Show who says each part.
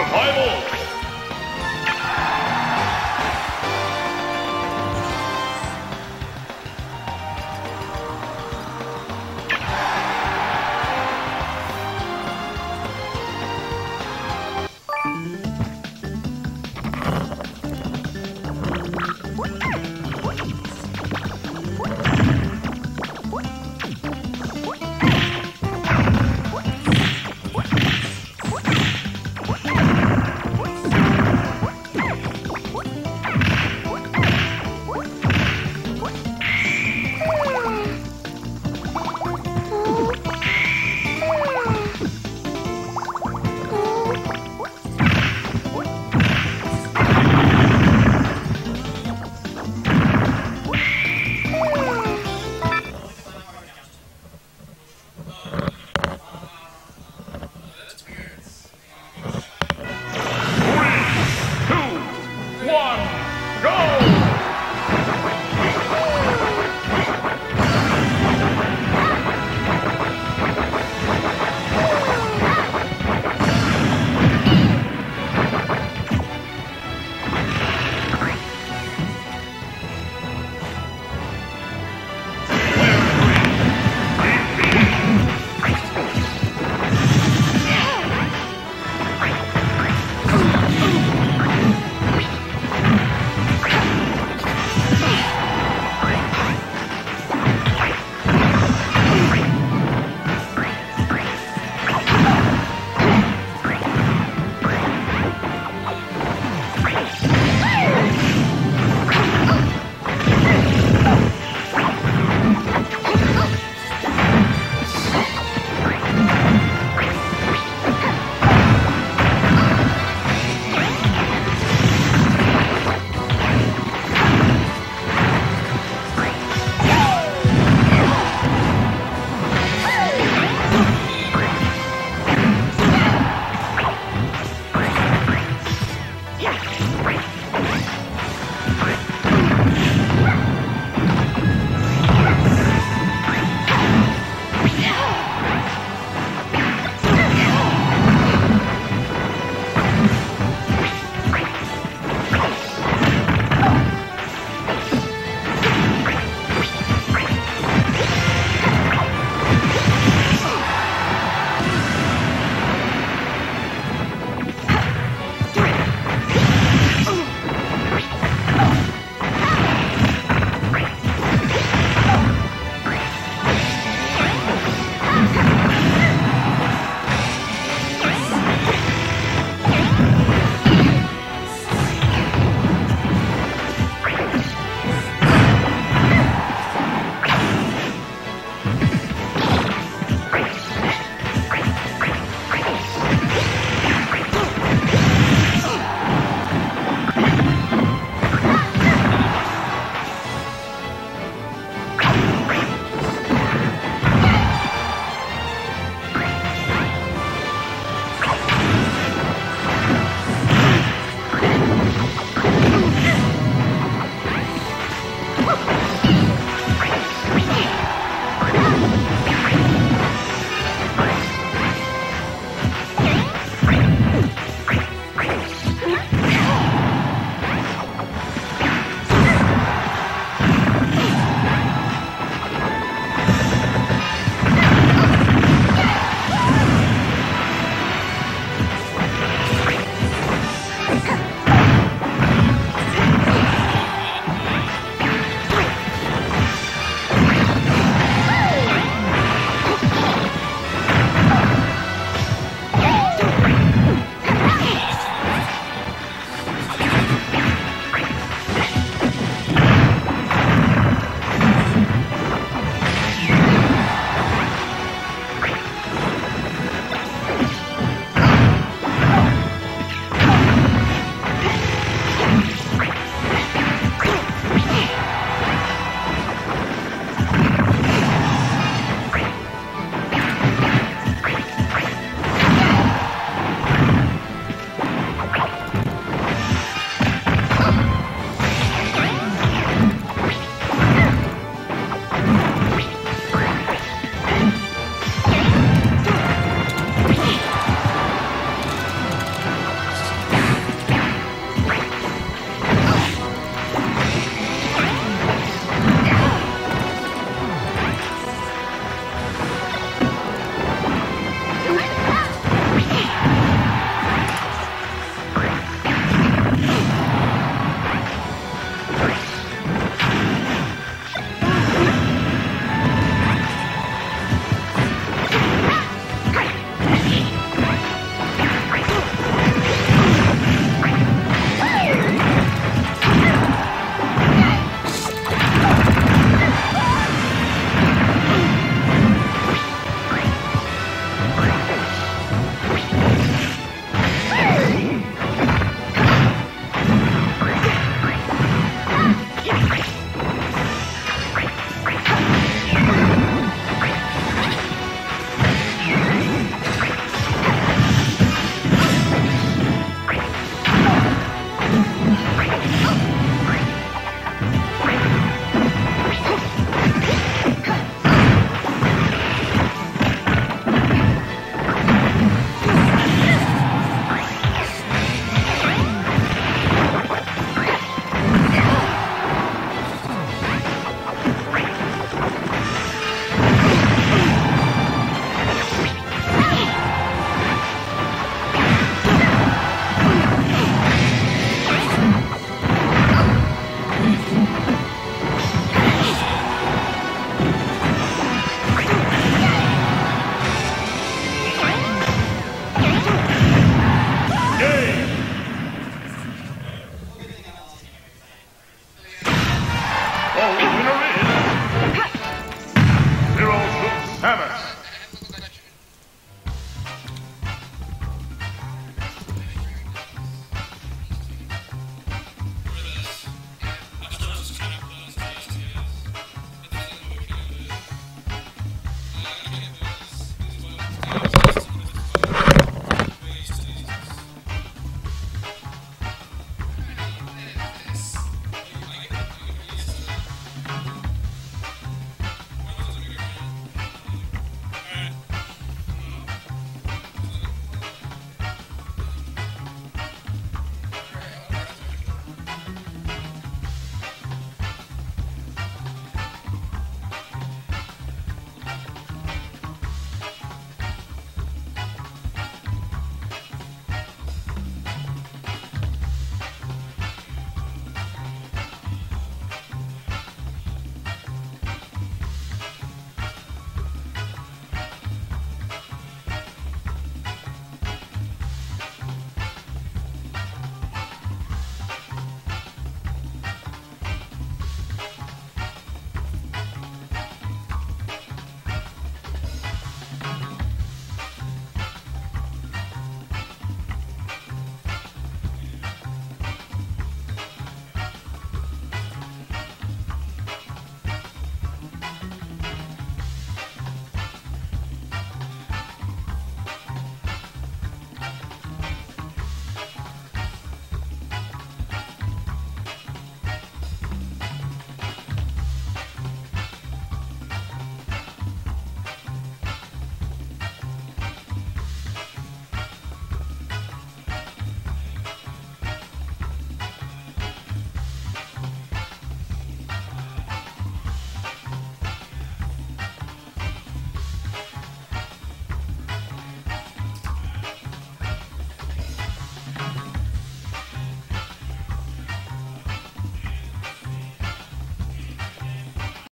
Speaker 1: Survival!